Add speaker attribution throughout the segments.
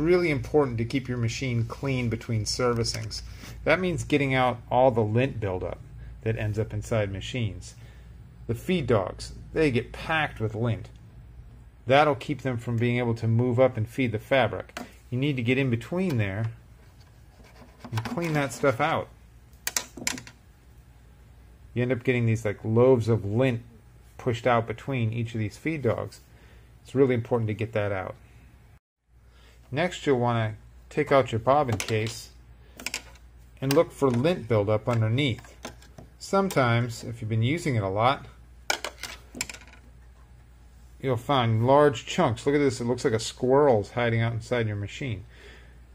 Speaker 1: really important to keep your machine clean between servicings. That means getting out all the lint buildup that ends up inside machines. The feed dogs, they get packed with lint. That'll keep them from being able to move up and feed the fabric. You need to get in between there and clean that stuff out. You end up getting these like loaves of lint pushed out between each of these feed dogs. It's really important to get that out. Next, you'll want to take out your bobbin case and look for lint buildup underneath. Sometimes, if you've been using it a lot, you'll find large chunks. Look at this, it looks like a squirrel's hiding out inside your machine.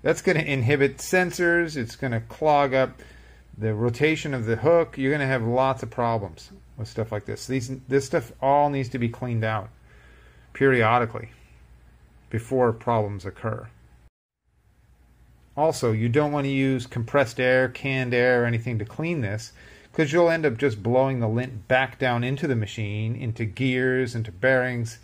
Speaker 1: That's going to inhibit sensors, it's going to clog up the rotation of the hook. You're going to have lots of problems with stuff like this. These, this stuff all needs to be cleaned out periodically before problems occur. Also, you don't want to use compressed air, canned air, or anything to clean this because you'll end up just blowing the lint back down into the machine, into gears, into bearings,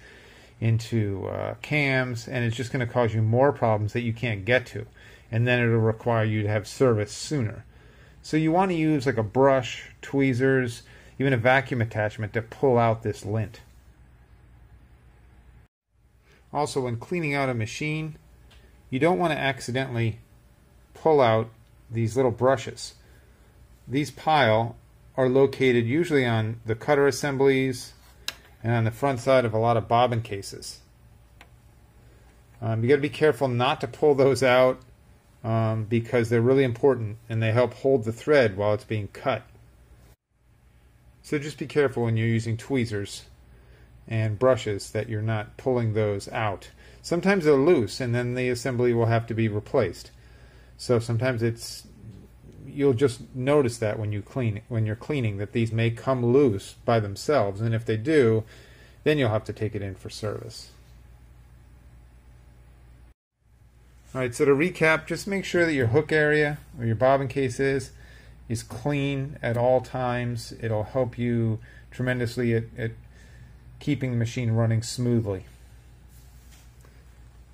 Speaker 1: into uh, cams, and it's just going to cause you more problems that you can't get to. And then it'll require you to have service sooner. So you want to use like a brush, tweezers, even a vacuum attachment to pull out this lint. Also, when cleaning out a machine, you don't want to accidentally pull out these little brushes. These pile are located usually on the cutter assemblies and on the front side of a lot of bobbin cases. Um, you got to be careful not to pull those out um, because they're really important and they help hold the thread while it's being cut. So just be careful when you're using tweezers and brushes that you're not pulling those out. Sometimes they're loose and then the assembly will have to be replaced. So sometimes it's you'll just notice that when you clean when you're cleaning that these may come loose by themselves and if they do then you'll have to take it in for service. Alright, so to recap, just make sure that your hook area or your bobbin case is is clean at all times. It'll help you tremendously at, at keeping the machine running smoothly.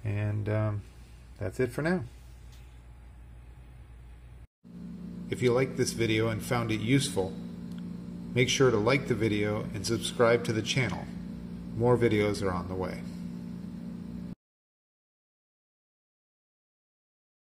Speaker 1: And um, that's it for now. If you liked this video and found it useful, make sure to like the video and subscribe to the channel. More videos are on the way.